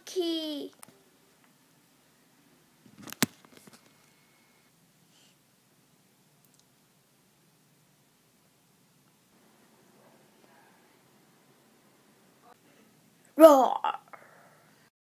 monkey. Roar.